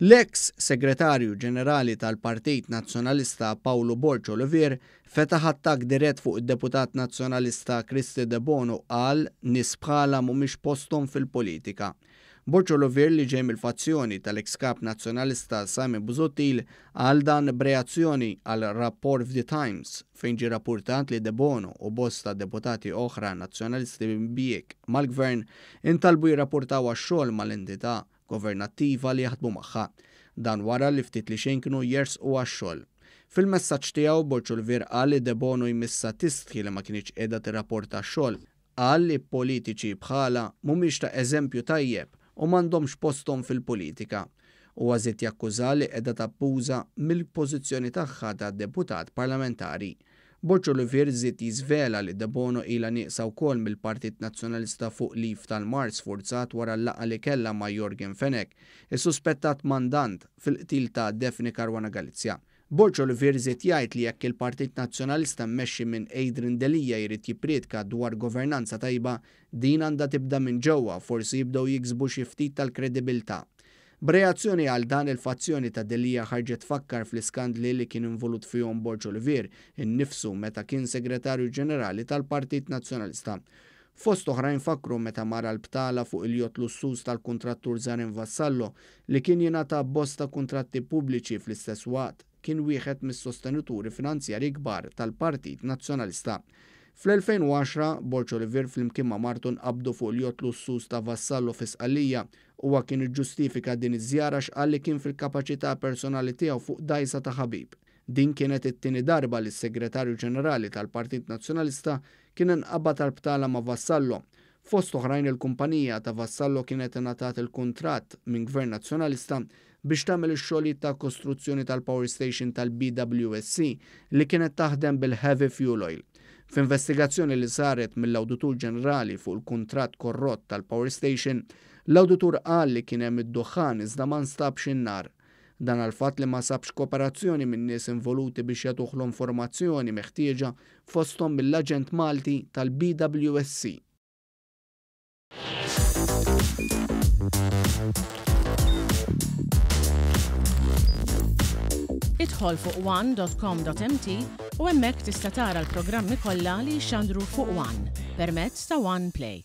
L-eks Segretarju Ġenerali tal-Partit Nazzjonalista Pawlu Borg Olivier fetaħ attakk dirett fuq id-Deputat Nazzjonalista Kristy Debono u qal nies bħalha mhumiex posthom fil-politika. Borg Olivier li ġej mill-fazzjoni tal-eks Kap Nazzjonalista Simon Busuttil Qal dan b'reazzjoni għal rapport f'The Times fejn ġie rappurtat li Debono u bosta deputati oħra Nazzjonalisti minn bieek mal-Gvern intalbu jirrapportaw għax-xogħol mal-entità governattiva li jaħdmu magħha. Dan wara li ftit li xejn kienu jersqu għax-xogħol. Fil-messaġġ tiegħu, Borċulvier qal li Debono jmissha tistħi li ma kinitx qiegħda tirrapporta x-xogħol. Qal li politiċi bħalha mhumiex ta' eżempju tajjeb u m'għandhomx posthom fil-politika. Huwa żied jakkuża li qiegħda tabbuża mill-pożizzjoni tagħha ta' deputat parlamentari. Borg Olivier żied jiżvela li Debono ilha nieqsa wkoll mill-Partit Nazzjonalista fuq leave tal-mard sfurzat wara l-laqgħa li kellha ma' Yorgen Fenech, is-suspettat mandant fil-qtil ta' Daphne Caruana Galizia. Borg Olivier żied jgħid li jekk il-Partit Nazzjonalista mmexxi minn Adrian Delia jrid jippriedka dwar governanza tajba, din għandha tibda minn ġewwa, forsi jibdew jiksbu xi ftit tal-kredibiltà. B'reazzjoni għal dan, il-fazzjoni ta' Delia ħarġet tfakkar fl-iskandli li kien involut fihom Borg Olivier innifsu meta kien Segretarju Ġenerali tal-Partit Nazzjonalista. Fost oħrajn fakkru meta mar għall-btala fuq il-jott lussuż tal-kuntrattur Zarin Vassallo li kien jingħata bosta kuntratti pubbliċi fl-istess waqt kien wieħed mis-sostenituri finanzjarji kbar tal-Partit Nazzjonalista. Fl-2010, Borg Olivier flimkien ma' martu nqabdu fuq il-jott lussuż ta' Vassallo fi Sqallija. Huwa kien iġġustifika din iż-żjara għax qal li kien fil-kapaċità personali tiegħu fuq dgħajsa ta' ħabib. Din kienet it-tieni darba li s-Segretarju Ġenerali tal-Partit Nazzjonalista Kien inqabad għall-btala ma' Vassallo. Fost oħrajn il-kumpanija ta' Vassallo kienet ingħatat il-kuntratt minn Gvern Nazzjonalista biex tagħmel ix-xogħlijiet ta' kostruzzjoni tal-power station tal-BWSC li kienet taħdem bil-heavy fuel oil. F'investigazzjoni li saret mill-Awditur Ġenerali fuq il-kuntratt korrott tal-power station, l-Awditur qal li kien hemm id-duħħan iżda ma nstabx in-nar. Dan għall-fatt li ma sabx kooperazzjoni min-nies involuti biex jagħtuhlu informazzjoni meħtieġa fosthom mill-aġent Malti tal-BWSC. Idħol fuq one dot com dot mt u hemmhekk tista' tara l-programmi kollha li jxandru fuq one permezz ta' one play.